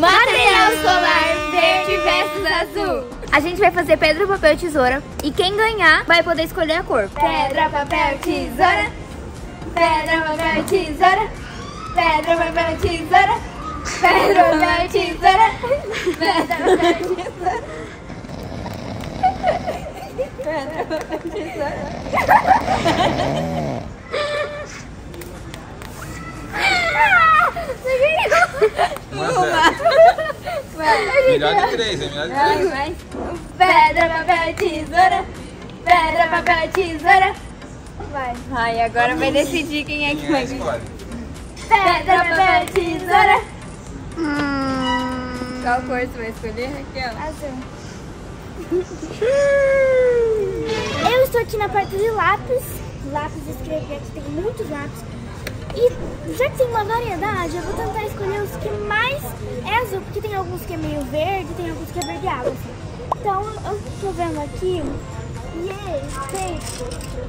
Material solar verde versus azul. A gente vai fazer pedra, papel, tesoura. E quem ganhar vai poder escolher a cor. Pedra, papel, tesoura. Pedra, papel, tesoura. Pedra, papel, tesoura. Pedra, papel, tesoura. Pedra, papel, tesoura. Pedra, papel, tesoura. Melhor de três, é melhor de três. Vai. Pedra, papel, tesoura. Pedra, papel, tesoura. Vai. Ai, agora vai decidir quem é que é vai escolhe? Pedra, papel, tesoura. Qual cor você vai escolher, Raquel? Azul. Eu estou aqui na parte de lápis. Lápis de escrever, aqui tem muitos lápis. E já que tem uma variedade, eu vou tentar escolher os que mais é azul, porque tem alguns que é meio verde, tem alguns que é verde água. assim. Então eu tô vendo aqui. E esse,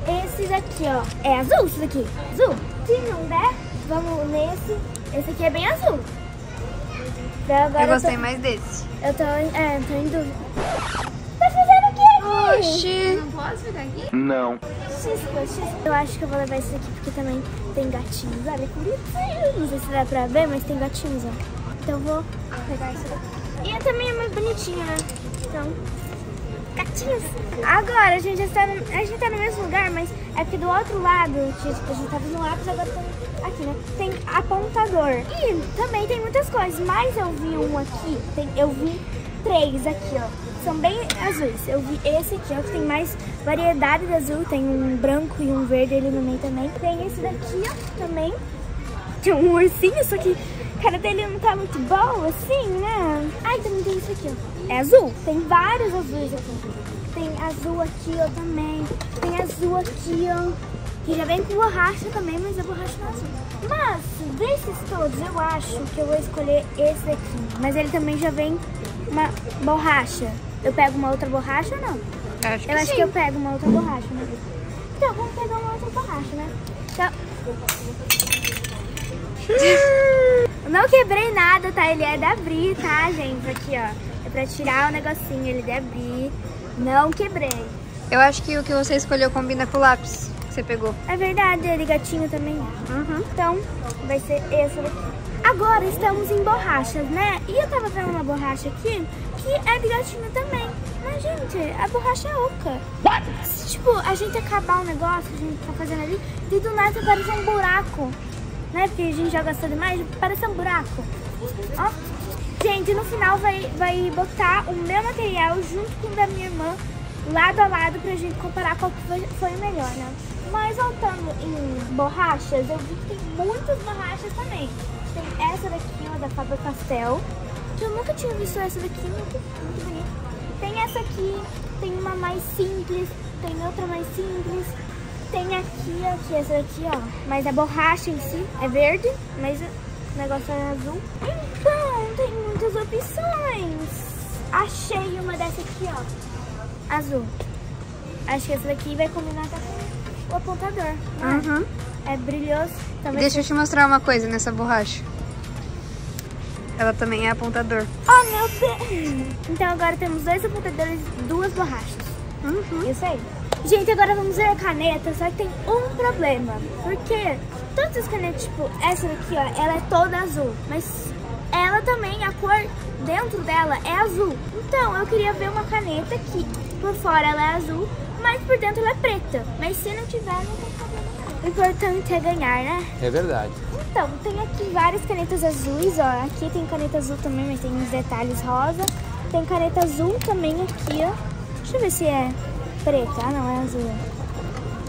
tem esse daqui, ó. É azul esse daqui. Azul. Se não der, vamos nesse. Esse aqui é bem azul. Daí agora Eu tô- gostei mais desse. eu tô, é, tô em dúvida. Tá fazendo o que aqui? Oxi. Não posso ficar aqui? Não. Eu acho que eu vou levar esse aqui porque também tem gatinhos. Olha que bonitinho. Não sei se dá pra ver, mas tem gatinhos, ó. Então eu vou pegar esse daqui. E também é mais bonitinho, né? Então, gatinhos. Agora, a gente já está no, a gente tá no mesmo lugar, mas é porque do outro lado, tipo, a gente tava no lápis, agora estamos aqui, né? Tem apontador. E também tem muitas coisas, mas eu vi um aqui, tem, eu vi três aqui, ó. São bem azuis. Eu vi esse aqui, ó, que tem mais variedade de azul. Tem um branco e um verde ali no meio também. Tem esse daqui, ó, também. Tem um ursinho, só que a cara dele não tá muito boa, assim, né? Ai, também tem isso aqui, ó. É azul. Tem vários azuis aqui. Tem azul aqui, ó, também. Tem azul aqui, ó. Que já vem com borracha também, mas a borracha não é azul. Mas, desses todos, eu acho que eu vou escolher esse daqui. Mas ele também já vem uma borracha. Eu pego uma outra borracha ou não? Acho que Eu acho sim. que eu pego uma outra borracha, né? Então, vamos pegar uma outra borracha, né? Então... Não quebrei nada, tá? Ele é da Bri, tá, gente? Aqui, ó. É pra tirar o negocinho, ele é da Bri. Não quebrei. Eu acho que o que você escolheu combina com o lápis que você pegou. É verdade, ele gatinho também é. Uhum. Então, vai ser esse daqui. Agora estamos em borrachas, né? E eu tava vendo uma borracha aqui que é de gatinho também. Mas, gente, a borracha é oca. Se, tipo, a gente acabar o negócio que a gente tá fazendo ali, e do nada parece um buraco. Né? Porque a gente já gastou demais, parece um buraco. Ó. Gente, no final vai, vai botar o meu material junto com o da minha irmã, lado a lado, pra gente comparar qual que foi, foi o melhor, né? Mas voltando em borrachas, eu vi que tem muitas borrachas também. Tem essa daqui, ó, da Faber Castell, eu nunca tinha visto essa daqui, muito, muito bonita. Tem essa aqui, tem uma mais simples, tem outra mais simples. Tem aqui, ó, que essa daqui, ó. Mas a borracha em si é verde, mas o negócio é azul. Então, tem muitas opções. Achei uma dessa aqui, ó. Azul. Acho que essa daqui vai combinar com o apontador. é? Uhum. É brilhoso. Talvez Deixa eu te mostrar uma coisa nessa borracha. Ela também é apontador. Oh, meu Deus! Então agora temos dois apontadores e duas borrachas. Uhum. Isso aí. Gente, agora vamos ver a caneta, só que tem um problema. Porque todas as canetas, tipo, essa daqui, ó, ela é toda azul. Mas ela também, a cor dentro dela é azul. Então, eu queria ver uma caneta que por fora ela é azul, mas por dentro ela é preta. Mas se não tiver, não tem problema. O importante é ganhar, né? É verdade. Então, tem aqui várias canetas azuis, ó. Aqui tem caneta azul também, mas tem uns detalhes rosa. Tem caneta azul também aqui, ó. Deixa eu ver se é preta. Ah, não, é azul.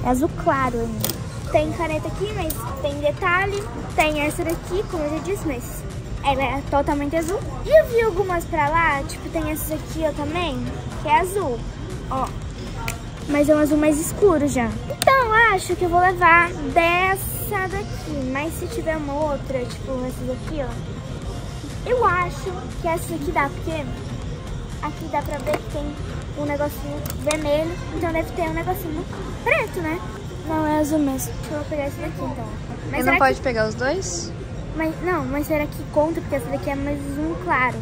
É azul claro ainda. Tem caneta aqui, mas tem detalhe. Tem essa daqui, como eu já disse, mas ela é totalmente azul. E eu vi algumas pra lá, tipo, tem essas aqui, ó, também, que é azul. Ó, mas é um azul mais escuro já. Então eu acho que eu vou levar dessa daqui. Mas se tiver uma outra, tipo essa daqui, ó. Eu acho que essa daqui dá, porque aqui dá pra ver que tem um negocinho vermelho. Então deve ter um negocinho preto, né? Não, é azul mesmo. Eu vou pegar esse daqui então. Mas não que- pode pegar os dois? Mas, não, mas será que conta? Porque essa daqui é mais um claro.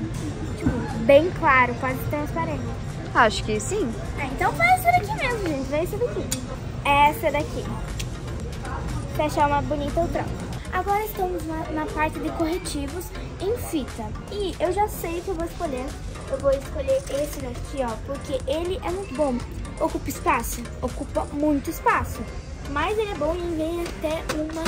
Tipo, bem claro, quase transparente. Acho que sim. Ah, então vai essa daqui mesmo, gente. Vai essa daqui. Essa daqui. Se achar uma bonita, eu troco. Agora estamos na, na parte de corretivos em fita. E eu já sei o que eu vou escolher. Eu vou escolher esse daqui, ó, porque ele é muito bom. Ocupa espaço? Ocupa muito espaço. Mas ele é bom e vem até uma,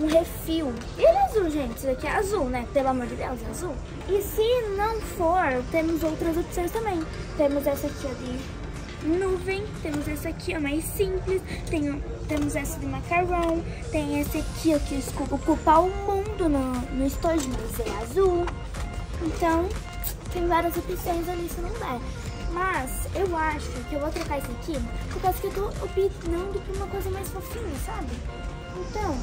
um refil. Ele é azul, gente. Isso daqui é azul, né? Pelo amor de Deus, é azul. E se não for, temos outras opções também. Temos essa aqui, de nuvem. Temos essa aqui, ó, mais simples. Tem, temos essa de macarrão. Tem esse aqui, ó, que ocupa o mundo no, no estojo, mas é azul. Então, tem várias opções ali se não der. Mas eu acho que eu vou trocar isso aqui por causa que eu tô opinando por uma coisa mais fofinha, sabe? Então,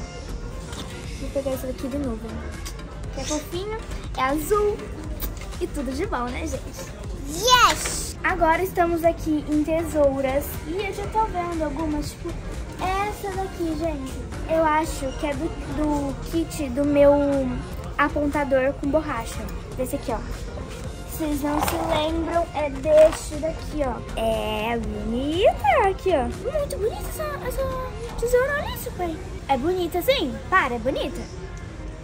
vou pegar isso aqui de novo. Que é fofinho, é azul e tudo de bom, né, gente? Yes! Agora estamos aqui em tesouras e eu já tô vendo algumas, tipo, essa daqui, gente. Eu acho que é do, do kit do meu apontador com borracha. Desse aqui, ó vocês não se lembram, é deste daqui, ó. É bonita aqui, ó. Muito bonita essa, essa tesoura, olha isso, pai. É bonita sim? Para, é bonita?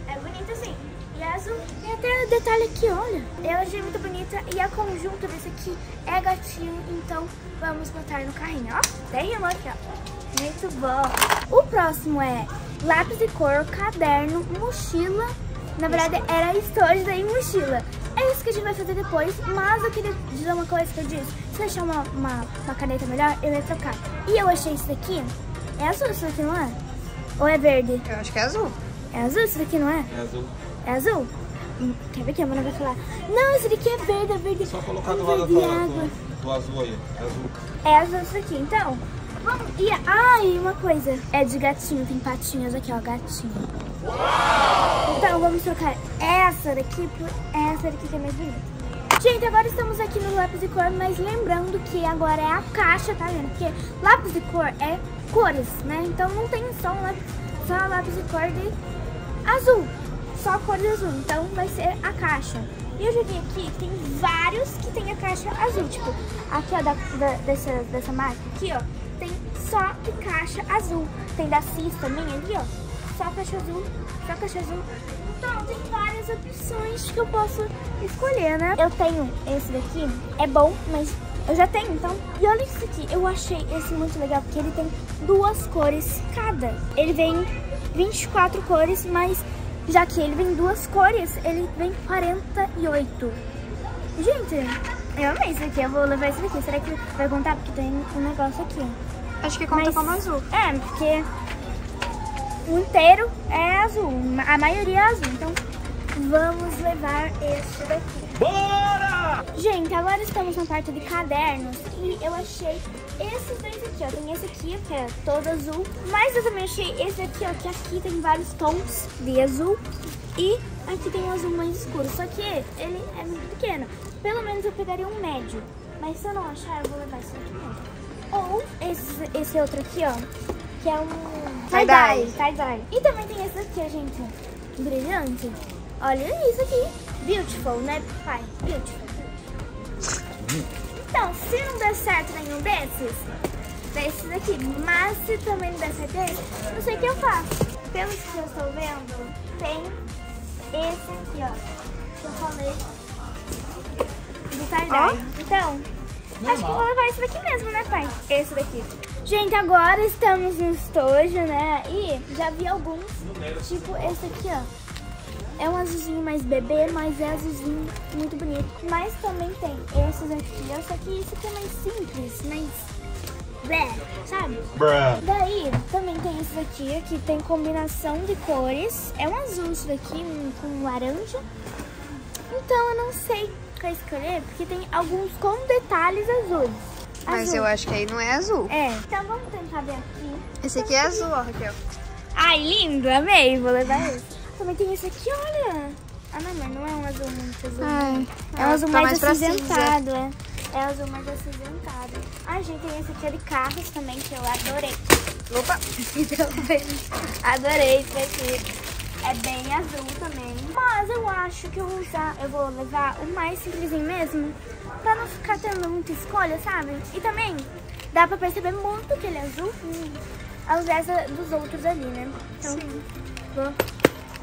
É bonita sim. E é azul. E até o detalhe aqui, olha. Eu achei muito bonita. E a conjunto desse aqui é gatinho, então vamos botar no carrinho, ó. Tem uma aqui, ó. Muito bom. O próximo é lápis de cor, caderno, mochila. Na verdade, era estojo e mochila. É isso que a gente vai fazer depois, mas eu queria dizer uma coisa que eu disse. Se eu achar uma, uma, uma caneta melhor, eu ia trocar. E eu achei isso daqui. É azul isso daqui, não é? Ou é verde? Eu acho que é azul. É azul isso daqui, não é? É azul. É azul? Hum, Quer ver que a Mona vai falar? Não, esse daqui é verde, é verde. Só colocar do lado água. do, do azul aí. É azul. É azul isso daqui, então. Vamos. E, ah, e uma coisa. É de gatinho, tem patinhas aqui, ó, gatinho. Então vamos trocar essa daqui por essa daqui que é mais bonita. Gente, agora estamos aqui no lápis de cor, mas lembrando que agora é a caixa, tá vendo? Porque lápis de cor é cores, né? Então não tem só um lápis, só lápis de cor de azul. Só cores azul. Então vai ser a caixa. E eu vi aqui que tem vários que tem a caixa azul. Tipo, aqui ó, da, da- dessa, dessa marca aqui, ó, tem só de caixa azul. Tem da CIS também ali, ó. Só caixa azul, só caixa azul. Então tem várias opções que eu posso escolher, né? Eu tenho esse daqui, é bom, mas eu já tenho, então. E olha isso aqui, eu achei esse muito legal, porque ele tem duas cores cada. Ele vem 24 cores, mas já que ele vem duas cores, ele vem 48. Gente, eu amei isso aqui, eu vou levar esse daqui. Será que vai contar? Porque tem um negócio aqui. Acho que conta Mas- como azul. É, porque o inteiro é azul, a maioria é azul, então vamos levar este daqui. Bora! Gente, agora estamos na parte de cadernos e eu achei esses dois aqui, ó. Tem esse aqui, que é todo azul, mas eu também achei esse aqui, ó, que aqui tem vários tons de azul e aqui tem um azul mais escuro, só que ele é muito pequeno. Pelo menos eu pegaria um médio, mas se eu não achar, eu vou levar esse aqui mesmo. Ou esse, esse outro aqui, ó, que é um Tie-dye. tie-dye. E também tem esse aqui, ó, gente, brilhante. Olha isso aqui. Beautiful, né, pai? Beautiful. Então, se não der certo nenhum desses, desses daqui. Mas se também não der certo esse, não sei o que eu faço. Pelo que eu estou vendo, tem esse aqui, ó. Que eu falei. Do tie-dye. Então, acho que eu vou levar esse daqui mesmo, né, pai? Esse daqui. Gente, agora estamos no estojo, né? E já vi alguns, tipo esse aqui, ó. É um azulzinho mais bebê, mas é azulzinho muito bonito. Mas também tem esses aqui, ó, só que esse aqui é mais simples, mais... Blé, sabe? Daí, também tem esse daqui, que tem combinação de cores. É um azul isso daqui, um, com um laranja. Então, eu não sei qual escolher, porque tem alguns com detalhes azuis. Mas Azul. eu acho que aí não é azul. É, então vamos tentar ver aqui. Esse aqui é azul, ó, Raquel. Ai, lindo, amei, vou levar esse. Também tem esse aqui, olha. Ah, não, mas não é um azul muito azul. Ai, é um azul tá mais, mais acinzentado, é. É um azul mais acinzentado. Ah, gente, tem esse aqui é de carros também, que eu adorei. Opa! Então, adorei esse daqui. É bem azul também. Mas eu acho que eu vou usar, eu vou levar o mais simplesinho mesmo, pra não ficar tendo muita escolha, sabe? E também dá pra perceber muito que ele é azul, hum, ao invés dos outros ali, né? Então, Sim. vou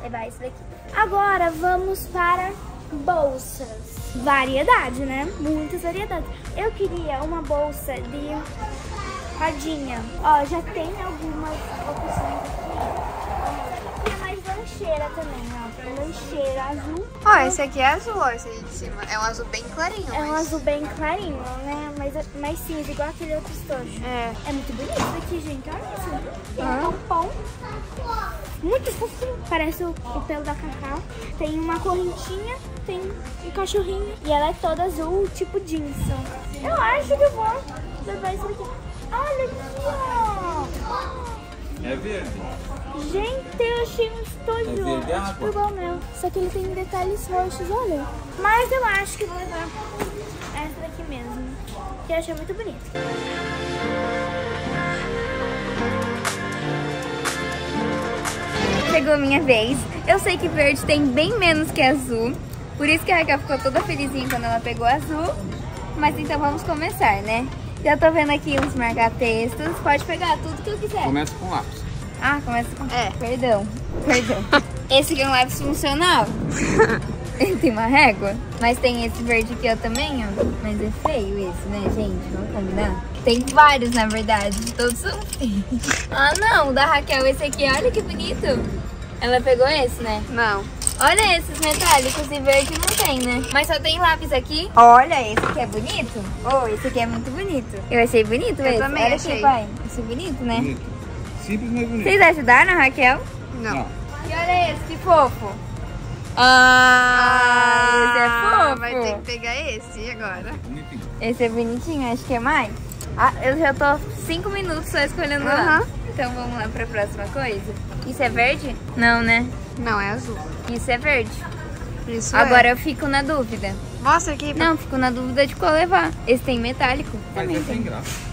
levar esse daqui. Agora vamos para bolsas. Variedade, né? Muitas variedades. Eu queria uma bolsa de rodinha. Ó, já tem algumas opções aqui. Lancheira também, ó. Lancheira azul. Ó, esse aqui é azul, ó, esse aí de cima. É um azul bem clarinho, É um mas... azul bem clarinho, né? Mas mais cinza, igual aquele outro estojo. É. É muito bonito isso aqui, gente. Olha isso. Tem Ah. um pompom. Muito fofinho. Parece o, o pelo da Cacau. Tem uma correntinha, tem um cachorrinho. E ela é toda azul, tipo jeans. ó. Eu acho que eu vou levar isso aqui. Olha aqui, ó. É verde. Gente, eu achei um estojo. É verde água? tipo igual o meu. Só que ele tem detalhes roxos, olha. Mas eu acho que vou levar essa daqui mesmo. Que eu achei muito bonito. Chegou a minha vez. Eu sei que verde tem bem menos que azul. Por isso que a Raquel ficou toda felizinha quando ela pegou azul. Mas então vamos começar, né? Já tô vendo aqui uns marca-textos. Pode pegar tudo que eu quiser. Começa com lápis. Ah, começa com... É. Perdão, perdão. esse aqui é um lápis funcional. Ele tem uma régua. Mas tem esse verde aqui ó, também, ó. Mas é feio esse, né, gente? Vamos combinar? Tem vários, na verdade. Todos são feios. Ah, não. O da Raquel, esse aqui, olha que bonito. Ela pegou esse, né? Não. Olha esses metálicos e verde não tem, né? Mas só tem lápis aqui. Olha, esse aqui é bonito. Oh, esse aqui é muito bonito. Eu achei bonito Eu esse. também Olha achei. aqui, pai. Achei bonito, né? Bonito. Simples, mas bonito. Vocês ajudaram, Raquel? Não. E olha esse, que fofo. Ah, esse é fofo. Vai ter que pegar esse agora. Bonitinho. Esse é bonitinho, acho que é mais. Ah, eu já tô cinco minutos só escolhendo lá. Aham. Então vamos lá pra próxima coisa. Isso é verde? Não, né? Não, é azul. Isso é verde. Isso Agora é. eu fico na dúvida. Mostra aqui. pra- Não, fico na dúvida de qual levar. Esse tem metálico? Mas Também é sem tem. graça.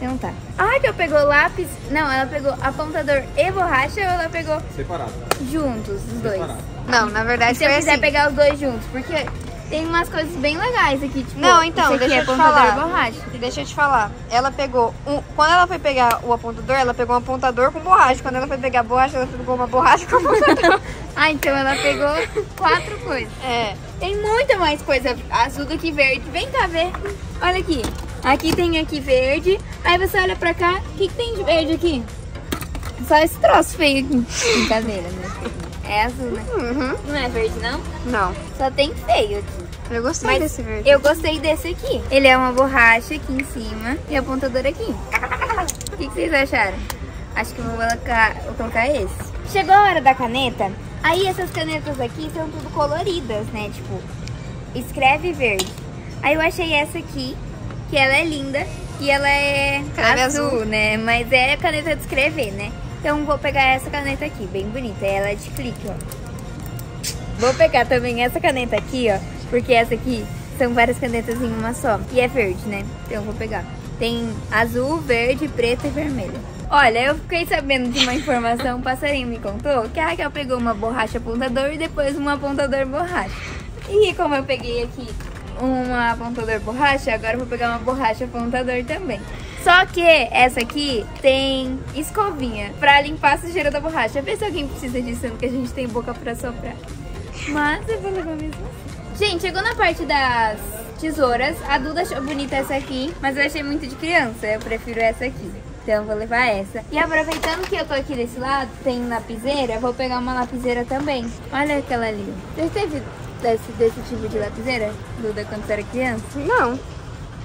Então tá. Ah, que eu pegou lápis. Não, ela pegou apontador e borracha ou ela pegou Separado. juntos, os dois? Separado. Não, na verdade Se eu quiser assim. pegar os dois juntos, porque tem umas coisas bem legais aqui, tipo, Não, então, esse aqui deixa é eu te apontador falar. e borracha. Deixa eu te falar. Ela pegou. Um... Quando ela foi pegar o apontador, ela pegou um apontador com borracha. Quando ela foi pegar a borracha, ela pegou uma borracha com apontador. Ah, então ela pegou quatro coisas. é. Tem muita mais coisa azul do que verde. Vem cá ver. Olha aqui. Aqui tem aqui verde. Aí você olha pra cá. O que, que tem de verde aqui? Só esse troço feio aqui. Brincadeira, né? É azul, né? Uhum. Não é verde, não? Não. Só tem feio aqui. Eu gostei Mas desse verde. eu gostei desse aqui. Ele é uma borracha aqui em cima e apontador aqui. O que, que vocês acharam? Acho que eu vou colocar, vou colocar esse. Chegou a hora da caneta. Aí essas canetas aqui são tudo coloridas, né? Tipo, escreve verde. Aí eu achei essa aqui, que ela é linda e ela é azul, azul. né? Mas é a caneta de escrever, né? Então vou pegar essa caneta aqui, bem bonita. Ela é de clique, ó. Vou pegar também essa caneta aqui, ó. Porque essa aqui são várias canetas em uma só. E é verde, né? Então eu vou pegar. Tem azul, verde, preto e vermelho. Olha, eu fiquei sabendo de uma informação, o passarinho me contou que a Raquel pegou uma borracha apontador e depois uma apontador borracha. E como eu peguei aqui uma apontador borracha, agora vou pegar uma borracha apontador também. Só que essa aqui tem escovinha pra limpar a sujeira da borracha. Vê se alguém precisa disso, sendo que a gente tem boca pra soprar. Mas eu vou levar mesmo assim. Gente, chegou na parte das tesouras. A Duda achou bonita essa aqui, mas eu achei muito de criança. Eu prefiro essa aqui. Então vou levar essa. E aproveitando que eu tô aqui desse lado, tem lapiseira, vou pegar uma lapiseira também. Olha aquela ali. Você teve desse, desse tipo de lapiseira, Duda, quando você era criança? Não.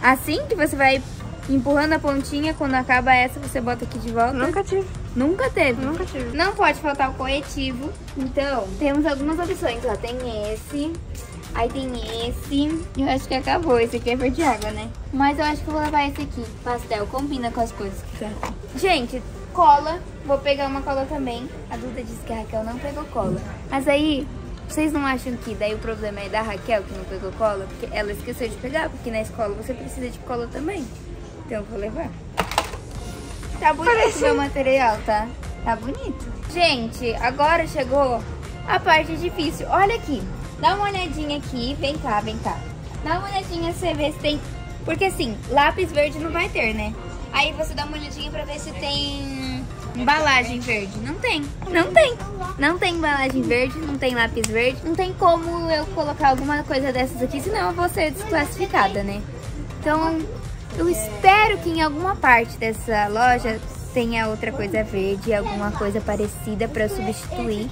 Assim que você vai empurrando a pontinha, quando acaba essa, você bota aqui de volta? Nunca tive. Nunca teve? Nunca tive. Não pode faltar o corretivo. Então, temos algumas opções. Ó, tem esse, aí tem esse. E eu acho que acabou. Esse aqui é verde água, né? Mas eu acho que eu vou levar esse aqui. Pastel, combina com as coisas que tem aqui. Gente, cola. Vou pegar uma cola também. A Duda disse que a Raquel não pegou cola. Mas aí, vocês não acham que daí o problema é da Raquel que não pegou cola? Porque ela esqueceu de pegar, porque na escola você precisa de cola também. Então eu vou levar. Tá bonito o meu material, tá? Tá bonito. Gente, agora chegou a parte difícil. Olha aqui. Dá uma olhadinha aqui. Vem cá, vem cá. Dá uma olhadinha você ver se tem... Porque assim, lápis verde não vai ter, né? Aí você dá uma olhadinha pra ver se tem embalagem verde. Não tem. Não tem. Não tem embalagem verde, não tem lápis verde. Não tem como eu colocar alguma coisa dessas aqui, senão eu vou ser desclassificada, né? Então, eu espero que em alguma parte dessa loja tenha outra coisa verde, alguma coisa parecida pra substituir.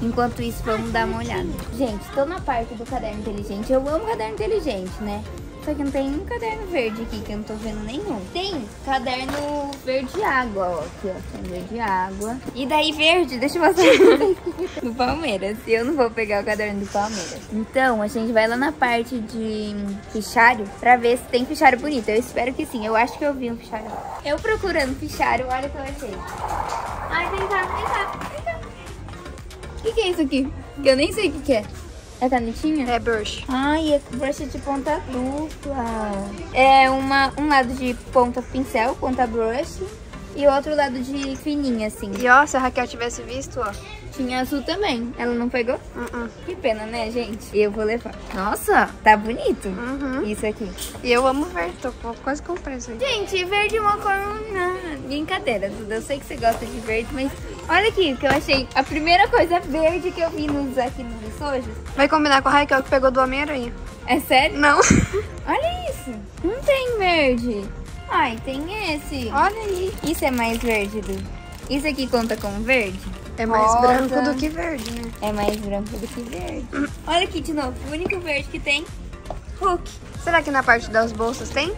Enquanto isso, vamos dar uma olhada. Gente, tô na parte do caderno inteligente. Eu amo caderno inteligente, né? Só que não tem um caderno verde aqui, que eu não tô vendo nenhum. Tem caderno verde água, ó. Aqui, ó. Tem verde água. E daí verde, deixa eu mostrar do Palmeiras. Eu não vou pegar o caderno do Palmeiras. Então, a gente vai lá na parte de fichário pra ver se tem fichário bonito. Eu espero que sim. Eu acho que eu vi um fichário. Eu procurando fichário, olha o que eu achei. Ai, vem cá, vem cá, vem cá. O que, que é isso aqui? Que eu nem sei o que, que é. É canetinha? É brush. Ai, é brush de ponta dupla. É uma, um lado de ponta pincel, ponta brush. E outro lado de fininha, assim. E ó, se a Raquel tivesse visto, ó. Tinha azul também. Ela não pegou? Uh -uh. Que pena, né, gente? Eu vou levar. Nossa, tá bonito. Uhum. Isso aqui. E eu amo verde, tô quase comprei isso aí. Gente, verde é uma cor... Não, brincadeira, Duda. Eu sei que você gosta de verde, mas olha aqui que eu achei. A primeira coisa verde que eu vi nos, aqui nos sojos. Vai combinar com a Raquel que pegou do Homem-Aranha. É sério? Não. Olha isso. Não tem verde. Ai, tem esse. Olha aí. Isso é mais verde, Du. Isso aqui conta como verde? É mais Rosa. branco do que verde, né? É mais branco do que verde. Olha aqui de novo. O único verde que tem, Hulk. Será que na parte das bolsas tem?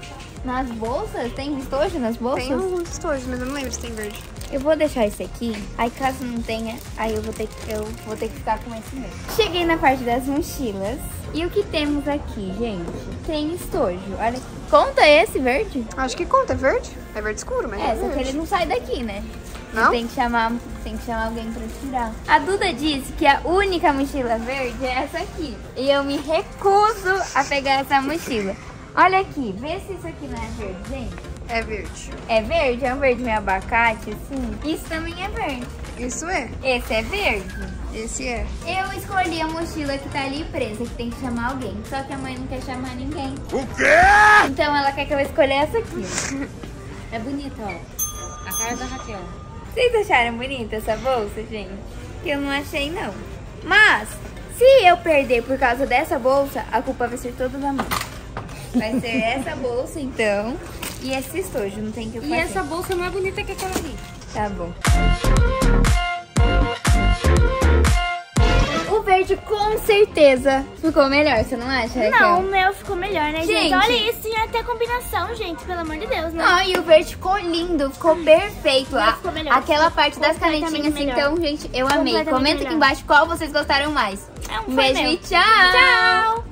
Nas bolsas? Tem estojo nas bolsas? Tem alguns estojos, mas eu não lembro se tem verde. Eu vou deixar esse aqui. Aí caso não tenha, aí eu vou ter que, eu vou ter que ficar com esse mesmo. Cheguei na parte das mochilas. E o que temos aqui, gente? Tem estojo. Olha, conta esse verde? Acho que conta, é verde? É verde escuro, mas É, é, só que ele não sai daqui, né? Não? Tem que chamar, tem que chamar alguém pra tirar. A Duda disse que a única mochila verde é essa aqui. E eu me recuso a pegar essa mochila. Olha aqui, vê se isso aqui não é verde, gente. É verde. É verde? É um verde meio abacate, assim. Isso também é verde. Isso é. Esse é verde. Esse é. Eu escolhi a mochila que tá ali presa, que tem que chamar alguém. Só que a mãe não quer chamar ninguém. O quê? Então ela quer que eu escolha essa aqui. É bonita, ó. A cara da Raquel. Vocês acharam bonita essa bolsa, gente? Que eu não achei, não. Mas, se eu perder por causa dessa bolsa, a culpa vai ser toda da mãe. Vai ser essa bolsa, então, e esse estojo, não tem que eu E fazer. essa bolsa não é bonita que aquela ali. Tá bom. O verde com certeza ficou melhor, você não acha, Raquel? Não, o meu ficou melhor, né, gente? Gente. Olha isso, tinha até combinação, gente. Pelo amor de Deus, né? Não, e o verde ficou lindo, ficou perfeito. A- ficou melhor. Aquela parte das canetinhas, melhor. então, gente, eu amei. Comenta aqui melhor. embaixo qual vocês gostaram mais. É um Um beijo meu. e tchau! Tchau!